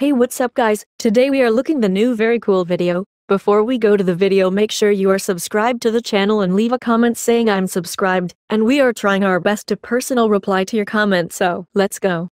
Hey what's up guys, today we are looking the new very cool video. Before we go to the video make sure you are subscribed to the channel and leave a comment saying I'm subscribed, and we are trying our best to personal reply to your comment so, let's go.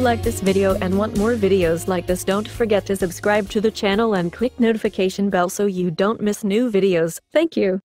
like this video and want more videos like this don't forget to subscribe to the channel and click notification bell so you don't miss new videos. Thank you.